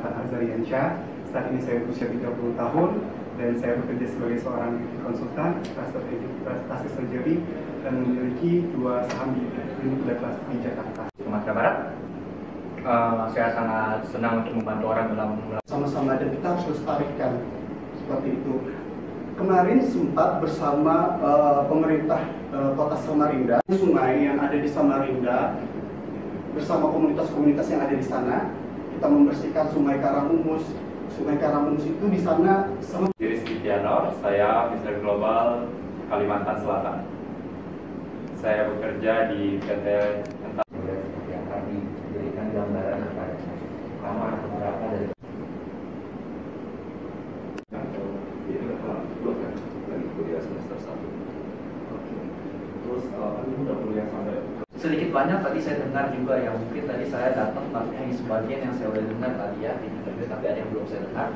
Jonathan Azariansyah. Saat ini saya berusia 30 tahun dan saya bekerja sebagai seorang konsultan plastik surgery dan memiliki dua saham di klinik bedah plastik di Jakarta. Sumatera Barat. Eh, saya sangat senang untuk membantu orang dalam sama-sama dan kita harus lestarikan seperti itu. Kemarin sempat bersama eh, pemerintah eh, Kota Samarinda, sungai yang ada di Samarinda bersama komunitas-komunitas yang ada di sana, kita membersihkan Sungai Karangumus. Sungai Karangumus itu di sana sangat Rizky Tianor, saya Mr. Global Kalimantan Selatan. Saya bekerja di PT seperti yang tadi diberikan gambaran kepada anak beberapa dari Ini udah belum kan? Lagi kuliah semester satu. Terus uh, kan udah kuliah sampai sedikit banyak tadi saya dengar juga yang mungkin tadi saya datang tapi hanya sebagian yang saya udah dengar tadi ya di interview tapi ada yang belum saya dengar